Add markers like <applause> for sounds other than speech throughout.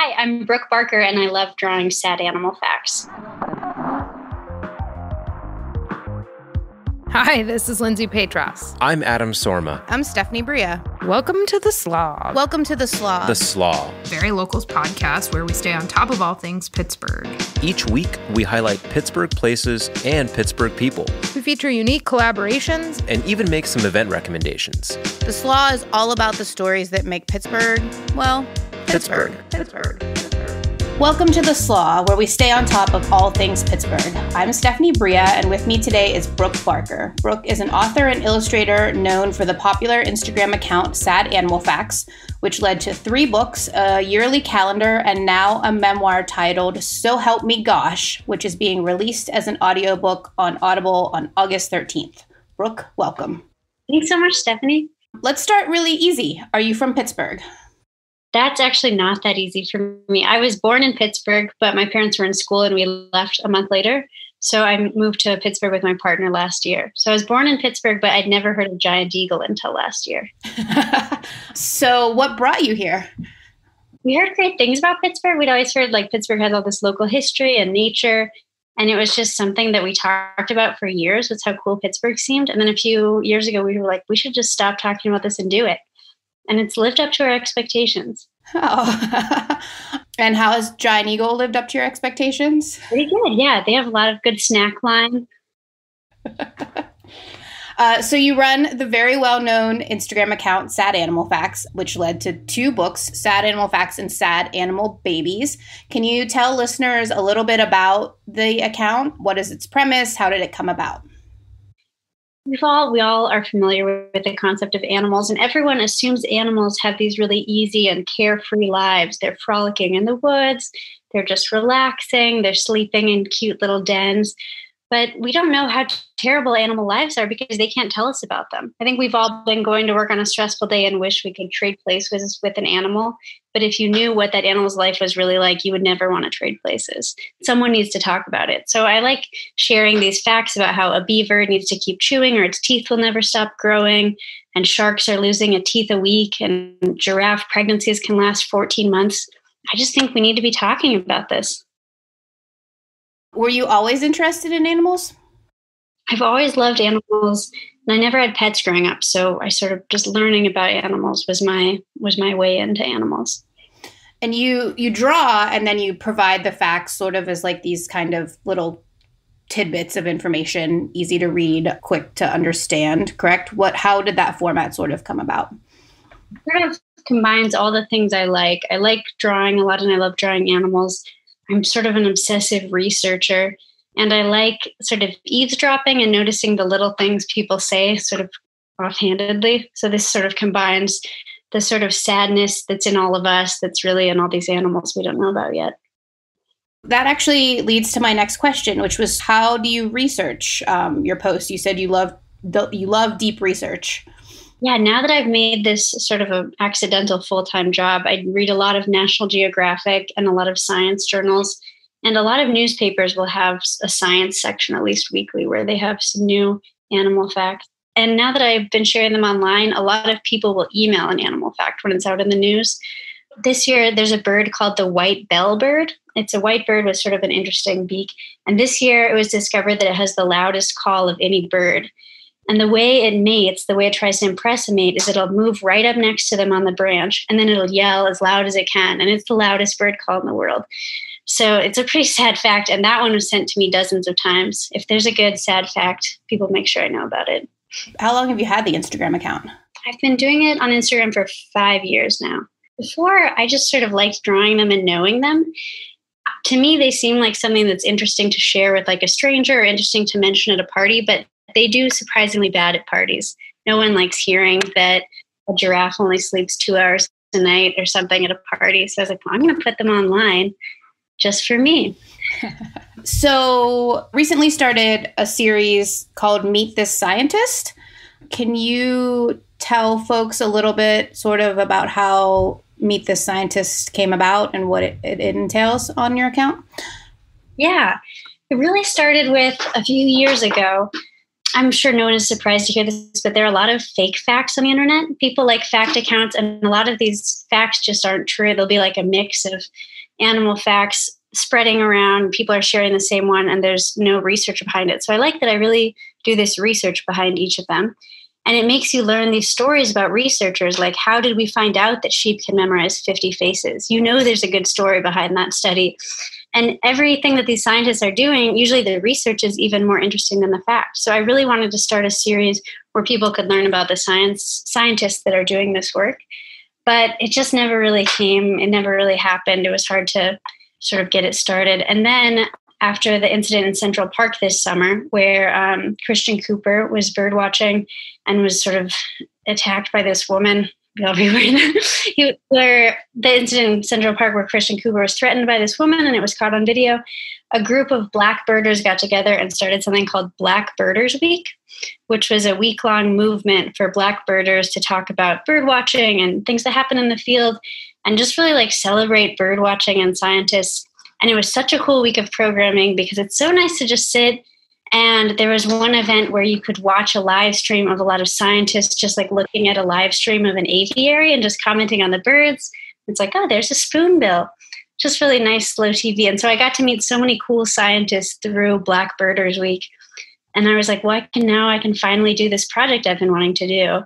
Hi, I'm Brooke Barker, and I love drawing sad animal facts. Hi, this is Lindsay Petros. I'm Adam Sorma. I'm Stephanie Bria. Welcome to The Slaw. Welcome to The Slaw. The Slaw. Very Locals podcast where we stay on top of all things Pittsburgh. Each week, we highlight Pittsburgh places and Pittsburgh people. We feature unique collaborations and even make some event recommendations. The Slaw is all about the stories that make Pittsburgh, well, Pittsburgh. Pittsburgh. Pittsburgh. Welcome to The Slaw, where we stay on top of all things Pittsburgh. I'm Stephanie Bria, and with me today is Brooke Barker. Brooke is an author and illustrator known for the popular Instagram account Sad Animal Facts, which led to three books, a yearly calendar, and now a memoir titled So Help Me Gosh, which is being released as an audiobook on Audible on August 13th. Brooke, welcome. Thanks so much, Stephanie. Let's start really easy. Are you from Pittsburgh? That's actually not that easy for me. I was born in Pittsburgh, but my parents were in school and we left a month later. So I moved to Pittsburgh with my partner last year. So I was born in Pittsburgh, but I'd never heard of giant eagle until last year. <laughs> so what brought you here? We heard great things about Pittsburgh. We'd always heard like Pittsburgh has all this local history and nature. And it was just something that we talked about for years was how cool Pittsburgh seemed. And then a few years ago, we were like, we should just stop talking about this and do it and it's lived up to our expectations. Oh. <laughs> and how has Giant Eagle lived up to your expectations? Pretty good. Yeah, they have a lot of good snack line. <laughs> Uh, so you run the very well-known Instagram account Sad Animal Facts, which led to two books, Sad Animal Facts and Sad Animal Babies. Can you tell listeners a little bit about the account? What is its premise? How did it come about? We've all we all are familiar with the concept of animals and everyone assumes animals have these really easy and carefree lives. They're frolicking in the woods they're just relaxing they're sleeping in cute little dens but we don't know how terrible animal lives are because they can't tell us about them. I think we've all been going to work on a stressful day and wish we could trade places with an animal. But if you knew what that animal's life was really like, you would never want to trade places. Someone needs to talk about it. So I like sharing these facts about how a beaver needs to keep chewing or its teeth will never stop growing, and sharks are losing a teeth a week, and giraffe pregnancies can last 14 months. I just think we need to be talking about this. Were you always interested in animals? I've always loved animals and I never had pets growing up, so I sort of just learning about animals was my was my way into animals. And you you draw and then you provide the facts sort of as like these kind of little tidbits of information, easy to read, quick to understand, correct? What how did that format sort of come about? Sort of combines all the things I like. I like drawing a lot and I love drawing animals. I'm sort of an obsessive researcher and I like sort of eavesdropping and noticing the little things people say sort of offhandedly. So this sort of combines the sort of sadness that's in all of us that's really in all these animals we don't know about yet. That actually leads to my next question, which was how do you research um, your posts? You said you love you love deep research. Yeah, now that I've made this sort of an accidental full time job, I read a lot of National Geographic and a lot of science journals. And a lot of newspapers will have a science section, at least weekly, where they have some new animal facts. And now that I've been sharing them online, a lot of people will email an animal fact when it's out in the news. This year, there's a bird called the white bellbird. It's a white bird with sort of an interesting beak. And this year, it was discovered that it has the loudest call of any bird. And the way it mates, the way it tries to impress a mate, is it'll move right up next to them on the branch and then it'll yell as loud as it can. And it's the loudest bird call in the world. So it's a pretty <laughs> sad fact. And that one was sent to me dozens of times. If there's a good sad fact, people make sure I know about it. How long have you had the Instagram account? I've been doing it on Instagram for five years now. Before, I just sort of liked drawing them and knowing them. To me, they seem like something that's interesting to share with like a stranger or interesting to mention at a party, but they do surprisingly bad at parties. No one likes hearing that a giraffe only sleeps two hours a night or something at a party. So I was like, well, I'm going to put them online just for me. <laughs> so recently started a series called Meet This Scientist. Can you tell folks a little bit sort of about how Meet This Scientist came about and what it, it entails on your account? Yeah, it really started with a few years ago I'm sure no one is surprised to hear this, but there are a lot of fake facts on the internet. People like fact accounts, and a lot of these facts just aren't true. They'll be like a mix of animal facts spreading around. People are sharing the same one, and there's no research behind it. So I like that I really do this research behind each of them. And it makes you learn these stories about researchers like, how did we find out that sheep can memorize 50 faces? You know, there's a good story behind that study. And everything that these scientists are doing, usually the research is even more interesting than the fact. So I really wanted to start a series where people could learn about the science scientists that are doing this work. But it just never really came. It never really happened. It was hard to sort of get it started. And then after the incident in Central Park this summer, where um, Christian Cooper was bird watching and was sort of attacked by this woman he, where the incident in Central Park where Christian Cooper was threatened by this woman and it was caught on video, a group of black birders got together and started something called Black Birders Week, which was a week long movement for black birders to talk about bird watching and things that happen in the field and just really like celebrate bird watching and scientists. And it was such a cool week of programming because it's so nice to just sit and there was one event where you could watch a live stream of a lot of scientists just like looking at a live stream of an aviary and just commenting on the birds. It's like, oh, there's a spoonbill. Just really nice, slow TV. And so I got to meet so many cool scientists through Black Birders Week. And I was like, well, I can now I can finally do this project I've been wanting to do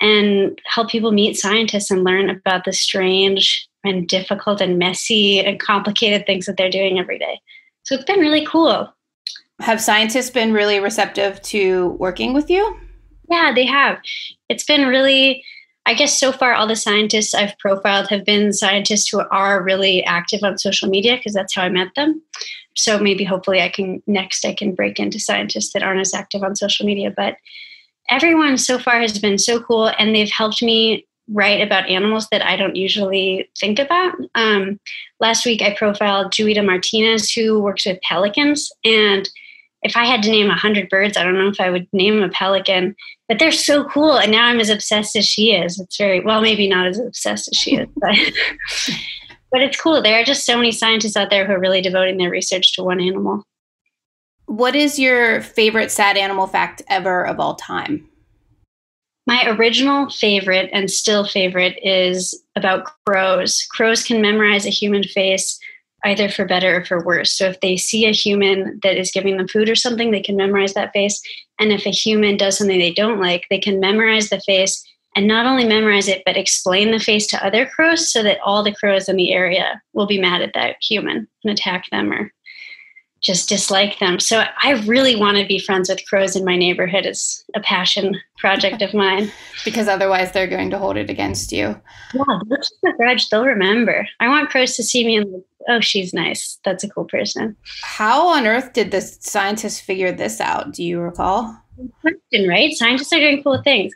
and help people meet scientists and learn about the strange and difficult and messy and complicated things that they're doing every day. So it's been really cool. Have scientists been really receptive to working with you? Yeah, they have. It's been really, I guess so far, all the scientists I've profiled have been scientists who are really active on social media because that's how I met them. So maybe hopefully I can next I can break into scientists that aren't as active on social media. But everyone so far has been so cool and they've helped me write about animals that I don't usually think about. Um, last week I profiled Juita Martinez, who works with pelicans, and if I had to name a hundred birds, I don't know if I would name a pelican, but they're so cool. And now I'm as obsessed as she is. It's very well, maybe not as obsessed as she is, <laughs> but but it's cool. There are just so many scientists out there who are really devoting their research to one animal. What is your favorite sad animal fact ever of all time? My original favorite and still favorite is about crows. Crows can memorize a human face either for better or for worse. So if they see a human that is giving them food or something, they can memorize that face. And if a human does something they don't like, they can memorize the face and not only memorize it, but explain the face to other crows so that all the crows in the area will be mad at that human and attack them or just dislike them. So I really want to be friends with crows in my neighborhood. It's a passion project of mine. <laughs> because otherwise they're going to hold it against you. Yeah, that's the grudge they'll remember. I want crows to see me and oh, she's nice. That's a cool person. How on earth did the scientists figure this out? Do you recall? Question, right? Scientists are doing cool things.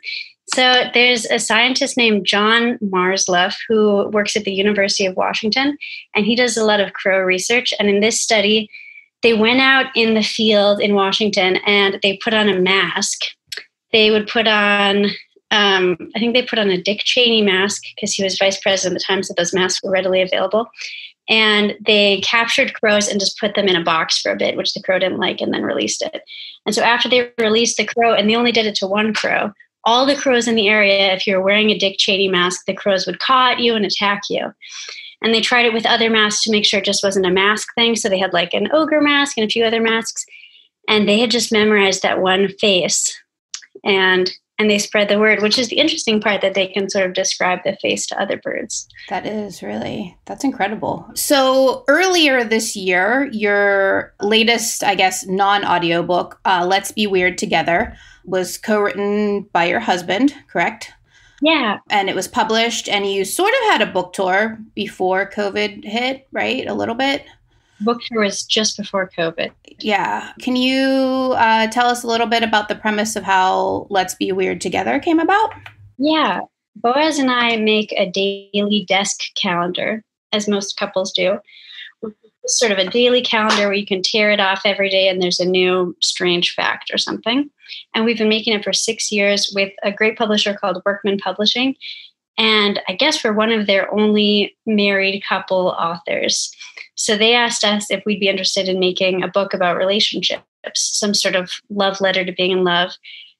So there's a scientist named John Marzluff who works at the University of Washington, and he does a lot of crow research. And in this study, they went out in the field in Washington and they put on a mask. They would put on, um, I think they put on a Dick Cheney mask because he was vice president at the time, so those masks were readily available. And they captured crows and just put them in a box for a bit, which the crow didn't like, and then released it. And so after they released the crow, and they only did it to one crow, all the crows in the area, if you're wearing a Dick Cheney mask, the crows would caw at you and attack you. And they tried it with other masks to make sure it just wasn't a mask thing. So they had like an ogre mask and a few other masks. And they had just memorized that one face. And and they spread the word, which is the interesting part that they can sort of describe the face to other birds. That is really, that's incredible. So earlier this year, your latest, I guess, non audiobook, uh, Let's Be Weird Together, was co written by your husband, correct? Yeah. And it was published, and you sort of had a book tour before COVID hit, right? A little bit. Book tour was just before COVID. Yeah. Can you uh, tell us a little bit about the premise of how Let's Be Weird Together came about? Yeah. Boaz and I make a daily desk calendar, as most couples do. Sort of a daily calendar where you can tear it off every day and there's a new strange fact or something. And we've been making it for six years with a great publisher called Workman Publishing. And I guess we're one of their only married couple authors. So they asked us if we'd be interested in making a book about relationships. some sort of love letter to being in love.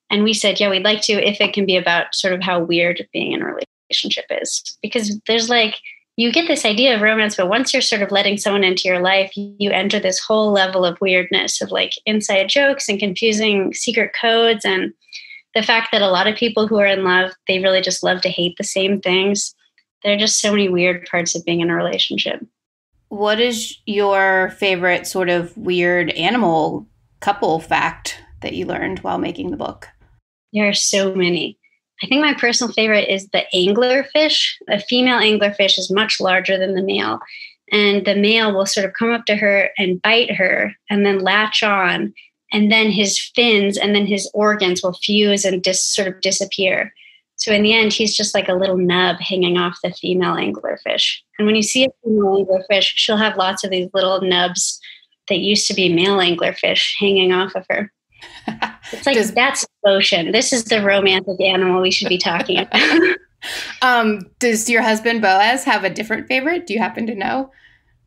And we said, yeah, we'd like to if it can be about sort of how weird being in a relationship is. Because there's like, you get this idea of romance, but once you're sort of letting someone into your life, you enter this whole level of weirdness of like inside jokes and confusing secret codes. And the fact that a lot of people who are in love, they really just love to hate the same things. There are just so many weird parts of being in a relationship. What is your favorite sort of weird animal couple fact that you learned while making the book? There are so many. I think my personal favorite is the anglerfish. A female anglerfish is much larger than the male. And the male will sort of come up to her and bite her and then latch on. And then his fins and then his organs will fuse and dis- sort of disappear. So in the end, he's just like a little nub hanging off the female anglerfish. And when you see a female anglerfish, she'll have lots of these little nubs that used to be male anglerfish hanging off of her. <laughs> It's like Does, that's ocean. This is the romantic animal we should be talking about. <laughs> um, does your husband Boaz have a different favorite? Do you happen to know?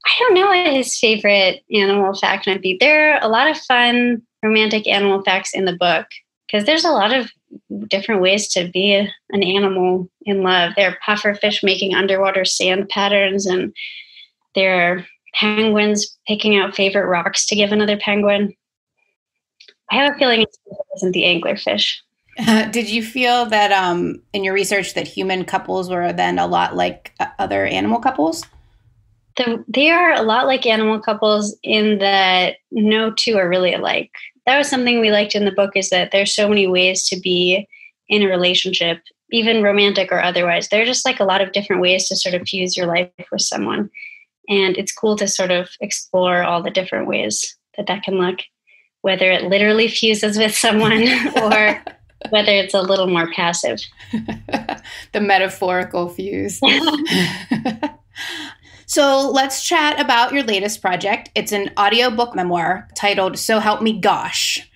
I don't know what his favorite animal fact might be. There are a lot of fun romantic animal facts in the book because there's a lot of different ways to be a, an animal in love. There are pufferfish making underwater sand patterns, and there are penguins picking out favorite rocks to give another penguin. I have a feeling it wasn't the anglerfish. Uh, did you feel that um, in your research that human couples were then a lot like uh, other animal couples? The, they are a lot like animal couples in that no two are really alike. That was something we liked in the book is that there's so many ways to be in a relationship, even romantic or otherwise. There are just like a lot of different ways to sort of fuse your life with someone. And it's cool to sort of explore all the different ways that that can look whether it literally fuses with someone <laughs> or whether it's a little more passive. <laughs> the metaphorical fuse. <laughs> so let's chat about your latest project. It's an audiobook memoir titled So Help Me Gosh.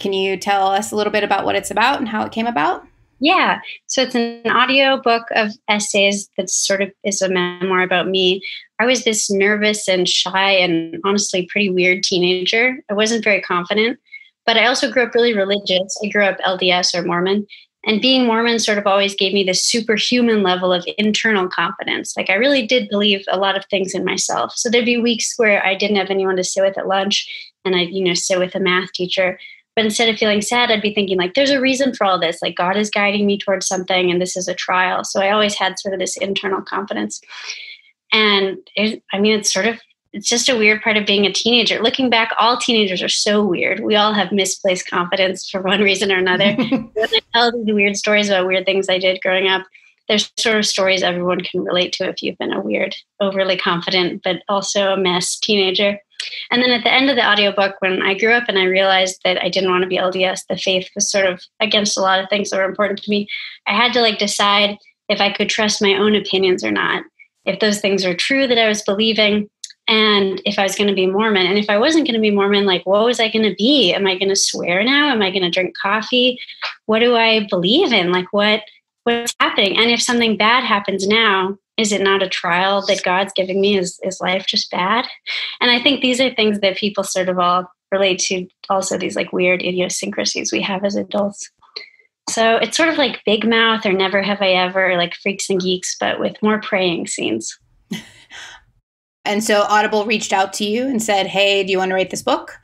Can you tell us a little bit about what it's about and how it came about? Yeah. So it's an audio book of essays that sort of is a memoir about me. I was this nervous and shy and honestly pretty weird teenager. I wasn't very confident, but I also grew up really religious. I grew up LDS or Mormon. And being Mormon sort of always gave me this superhuman level of internal confidence. Like I really did believe a lot of things in myself. So there'd be weeks where I didn't have anyone to sit with at lunch and I'd, you know, sit with a math teacher but instead of feeling sad, I'd be thinking, like, there's a reason for all this. Like, God is guiding me towards something, and this is a trial. So I always had sort of this internal confidence. And it, I mean, it's sort of, it's just a weird part of being a teenager. Looking back, all teenagers are so weird. We all have misplaced confidence for one reason or another. <laughs> when I tell these weird stories about weird things I did growing up, there's sort of stories everyone can relate to if you've been a weird, overly confident, but also a mess teenager. And then at the end of the audiobook, when I grew up and I realized that I didn't want to be LDS, the faith was sort of against a lot of things that were important to me. I had to like decide if I could trust my own opinions or not, if those things were true that I was believing, and if I was going to be Mormon. And if I wasn't going to be Mormon, like what was I going to be? Am I going to swear now? Am I going to drink coffee? What do I believe in? Like what what's happening? And if something bad happens now, is it not a trial that God's giving me? Is is life just bad? And I think these are things that people sort of all relate to. Also, these like weird idiosyncrasies we have as adults. So it's sort of like Big Mouth or Never Have I Ever, like Freaks and Geeks, but with more praying scenes. and so Audible reached out to you and said, "Hey, do you want to write this book?"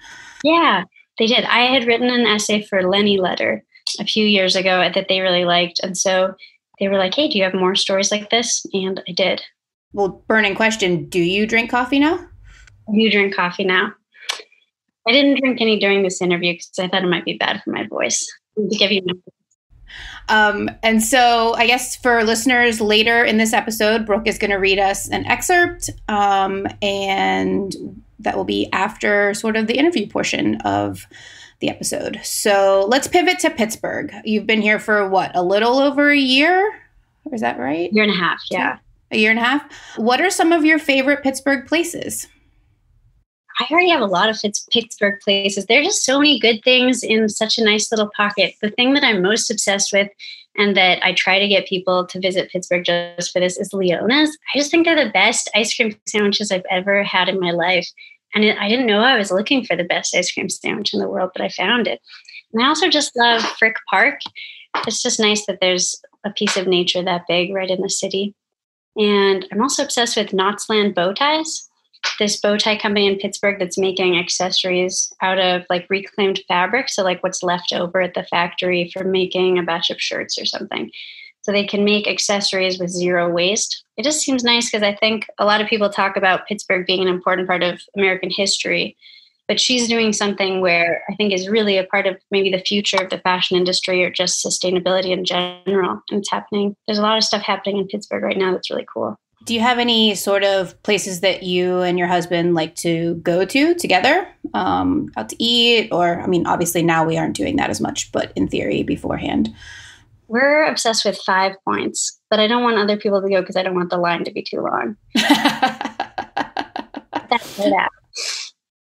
Yeah, they did. I had written an essay for Lenny Letter a few years ago that they really liked, and so they were like, hey, do you have more stories like this? And I did. Well, burning question Do you drink coffee now? I do drink coffee now. I didn't drink any during this interview because I thought it might be bad for my voice. To give you um, and so, I guess for listeners later in this episode, Brooke is going to read us an excerpt, um, and that will be after sort of the interview portion of the episode. So let's pivot to Pittsburgh. You've been here for what, a little over a year? Is that right? Year and a half, yeah. A year and a half. What are some of your favorite Pittsburgh places? I already have a lot of Pittsburgh places. There are just so many good things in such a nice little pocket. The thing that I'm most obsessed with and that I try to get people to visit Pittsburgh just for this is Leona's. I just think they're the best ice cream sandwiches I've ever had in my life And it, I didn't know I was looking for the best ice cream sandwich in the world, but I found it. And I also just love Frick Park. It's just nice that there's a piece of nature that big right in the city. And I'm also obsessed with Knotzland bow ties. This bow tie company in Pittsburgh that's making accessories out of like reclaimed fabric. So, like what's left over at the factory for making a batch of shirts or something. So, they can make accessories with zero waste. It just seems nice because I think a lot of people talk about Pittsburgh being an important part of American history but she's doing something where I think is really a part of maybe the future of the fashion industry or just sustainability in general. And it's happening. There's a lot of stuff happening in Pittsburgh right now that's really cool. Do you have any sort of places that you and your husband like to go to together, um, out to eat? Or, I mean, obviously now we aren't doing that as much, but in theory beforehand. We're obsessed with five points, but I don't want other people to go because I don't want the line to be too long. <laughs> That's out.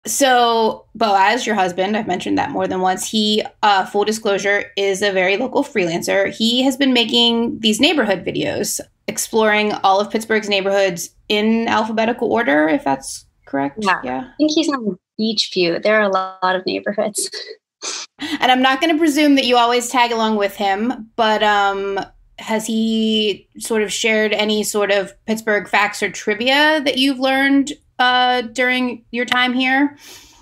So Boaz, your husband, I've mentioned that more than once. He, uh, full disclosure, is a very local freelancer. He has been making these neighborhood videos, exploring all of Pittsburgh's neighborhoods in alphabetical order, if that's correct. Yeah, yeah. I think he's on each view. There are a lot of neighborhoods. And I'm not going to presume that you always tag along with him, but um, has he sort of shared any sort of Pittsburgh facts or trivia that you've learned uh, during your time here?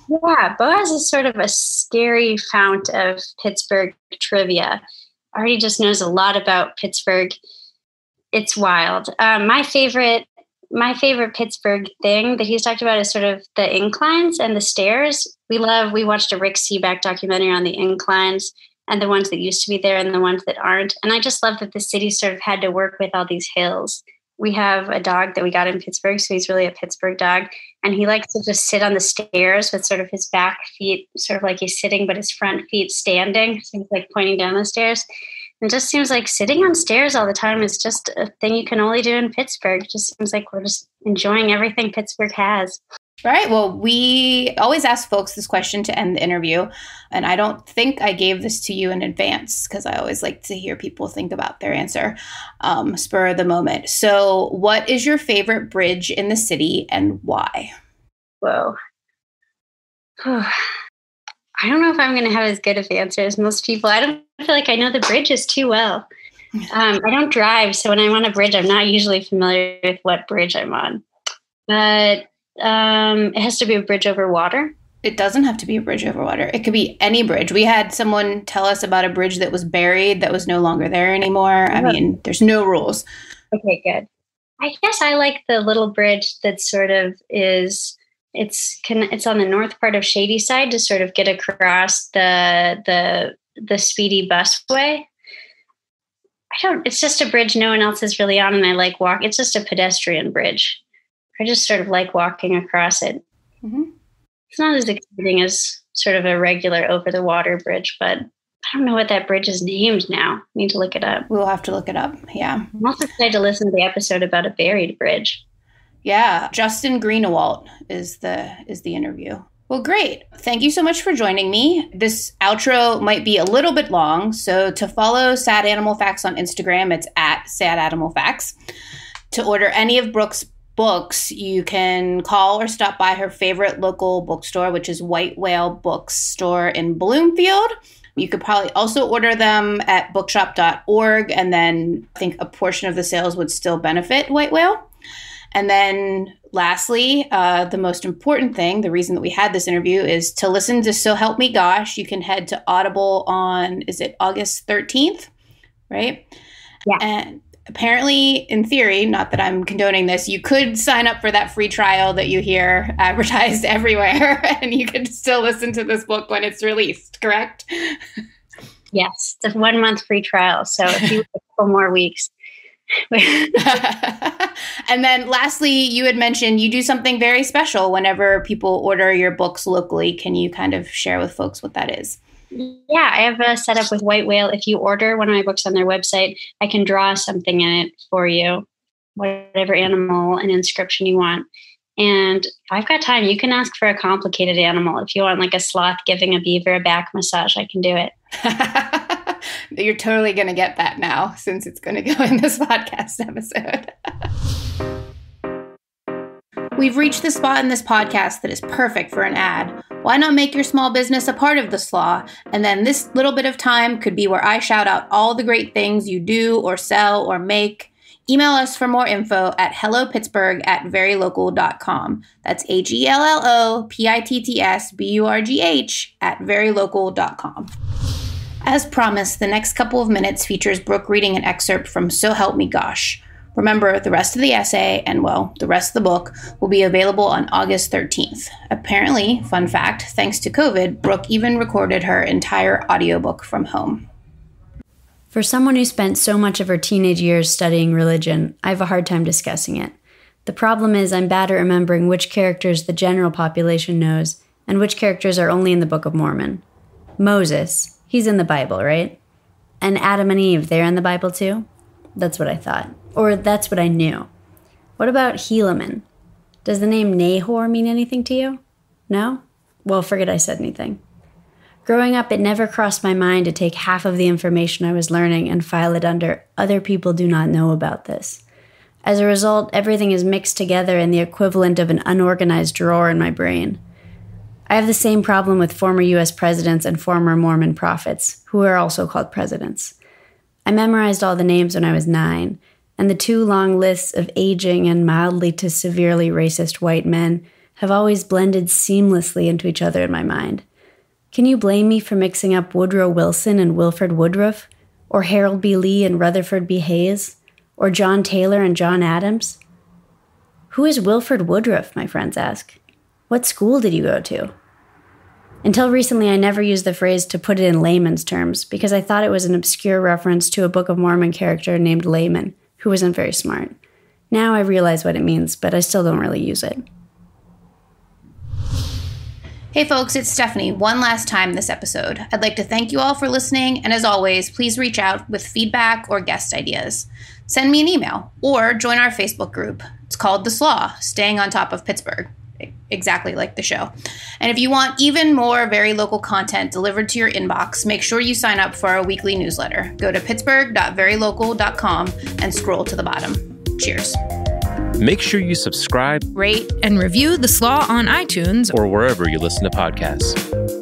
Yeah, Boaz is sort of a scary fount of Pittsburgh trivia. Already just knows a lot about Pittsburgh. It's wild. Um, my favorite, my favorite Pittsburgh thing that he's talked about is sort of the inclines and the stairs. We love. We watched a Rick Sebak documentary on the inclines and the ones that used to be there and the ones that aren't. And I just love that the city sort of had to work with all these hills we have a dog that we got in Pittsburgh, so he's really a Pittsburgh dog, and he likes to just sit on the stairs with sort of his back feet, sort of like he's sitting, but his front feet standing, so he's like pointing down the stairs. And it just seems like sitting on stairs all the time is just a thing you can only do in Pittsburgh. It just seems like we're just enjoying everything Pittsburgh has. Right. Well, we always ask folks this question to end the interview. And I don't think I gave this to you in advance because I always like to hear people think about their answer um, spur of the moment. So, what is your favorite bridge in the city and why? Whoa. <sighs> I don't know if I'm going to have as good of answers as most people. I don't feel like I know the bridges too well. <laughs> Um, I don't drive. So, when I'm on a bridge, I'm not usually familiar with what bridge I'm on. But um, it has to be a bridge over water. It doesn't have to be a bridge over water. It could be any bridge. We had someone tell us about a bridge that was buried that was no longer there anymore. I mean, there's no rules. Okay, good. I guess I like the little bridge that sort of is it's can it's on the north part of Shadyside to sort of get across the the the speedy busway. I don't it's just a bridge no one else is really on and I like walk it's just a pedestrian bridge. I just sort of like walking across it. Mm-hmm. It's not as exciting as sort of a regular over the water bridge, but I don't know what that bridge is named now. need to look it up. We'll have to look it up. Yeah. I'm also excited to listen to the episode about a buried bridge. Yeah, Justin Greenewalt is the is the interview. Well, great. Thank you so much for joining me. This outro might be a little bit long, so to follow Sad Animal Facts on Instagram, it's at Sad Animal Facts. To order any of Brooke's books, you can call or stop by her favorite local bookstore, which is White Whale Bookstore in Bloomfield. You could probably also order them at bookshop.org, and then I think a portion of the sales would still benefit White Whale. And then lastly, uh, the most important thing, the reason that we had this interview is to listen to So Help Me Gosh. You can head to Audible on, is it August 13th? Right? Yeah. And apparently, in theory, not that I'm condoning this, you could sign up for that free trial that you hear <laughs> advertised everywhere, <laughs> and you could still listen to this book when it's released, correct? Yes, it's a one month free trial. So if you <laughs> a couple more weeks. and then lastly, you had mentioned you do something very special whenever people order your books locally. Can you kind of share with folks what that is? Yeah, I have a setup with White Whale. If you order one of my books on their website, I can draw something in it for you, whatever animal and inscription you want. And I've got time. You can ask for a complicated animal. If you want like a sloth giving a beaver a back massage, I can do it. <laughs> You're totally going to get that now since it's going to go in this <laughs> podcast episode. <laughs> We've reached the spot in this podcast that is perfect for an ad. Why not make your small business a part of the slaw? And then this little bit of time could be where I shout out all the great things you do or sell or make. Email us for more info at hellopittsburgh at verylocal.com. That's H E L L O P I T T S B U R G H at verylocal.com. As promised, the next couple of minutes features Brooke reading an excerpt from So Help Me Gosh. Remember, the rest of the essay and, well, the rest of the book will be available on August 13th. Apparently, fun fact, thanks to COVID, Brooke even recorded her entire audiobook from home. For someone who spent so much of her teenage years studying religion, I have a hard time discussing it. The problem is, I'm bad at remembering which characters the general population knows and which characters are only in the Book of Mormon. Moses, He's in the Bible, right? And Adam and Eve, they're in the Bible too? That's what I thought. Or that's what I knew. What about Helaman? Does the name Nahor mean anything to you? No? Well, forget I said anything. Growing up, it never crossed my mind to take half of the information I was learning and file it under other people do not know about this. As a result, everything is mixed together in the equivalent of an unorganized drawer in my brain. I have the same problem with former US presidents and former Mormon prophets, who are also called presidents. I memorized all the names when I was nine, and the two long lists of aging and mildly to severely racist white men have always blended seamlessly into each other in my mind. Can you blame me for mixing up Woodrow Wilson and Wilford Woodruff? Or Harold B. Lee and Rutherford B. Hayes? Or John Taylor and John Adams? Who is Wilford Woodruff, my friends ask. What school did you go to? Until recently, I never used the phrase to put it in layman's terms because I thought it was an obscure reference to a Book of Mormon character named Laman, who wasn't very smart. Now I realize what it means, but I still don't really use it. Hey folks, it's Stephanie. One last time this episode. I'd like to thank you all for listening, and as always, please reach out with feedback or guest ideas. Send me an email or join our Facebook group. It's called The Slaw, Staying on Top of Pittsburgh exactly like the show. And if you want even more very local content delivered to your inbox, make sure you sign up for our weekly newsletter. Go to pittsburgh.verylocal.com and scroll to the bottom. Cheers. Make sure you subscribe, rate, and review The Slaw on iTunes or wherever you listen to podcasts.